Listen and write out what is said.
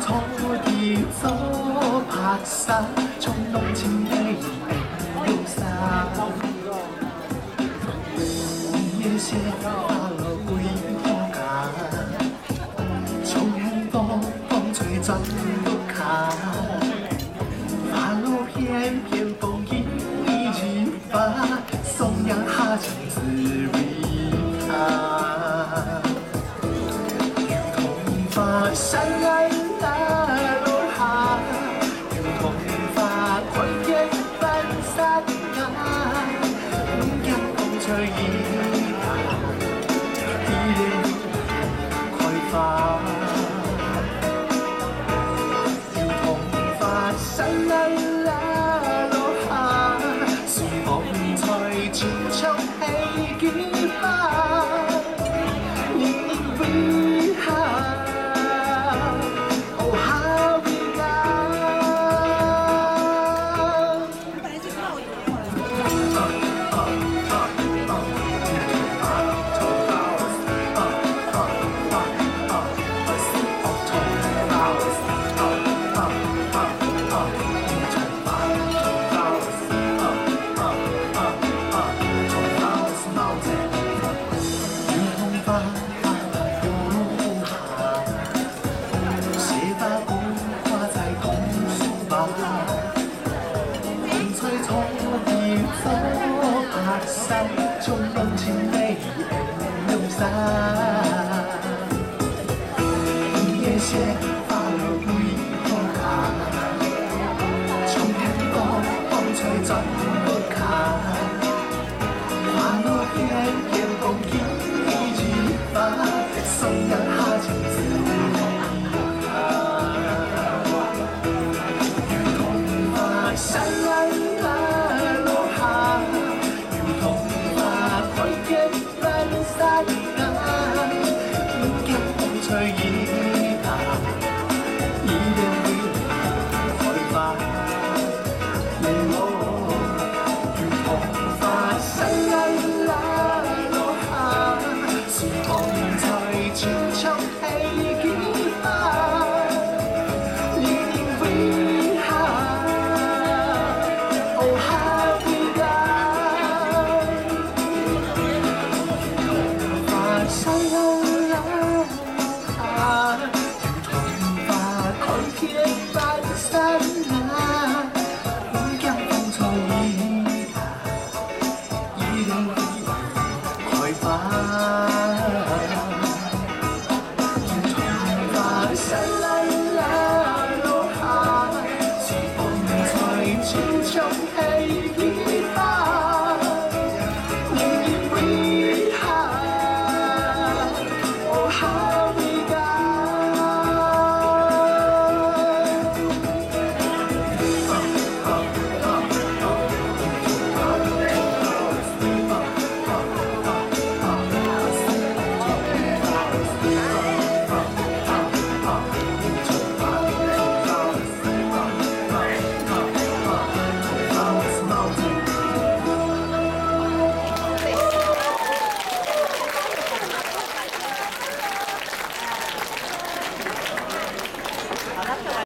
坐地走，爬山，冲动情意流沙。一夜斜发落归途间，冲天风风吹转路坎，发落片片风影一起发，松阳哈乡紫薇塔。发山来。三冲锋陷阵以散。然一化了无影空间天里我们快把天窗关上。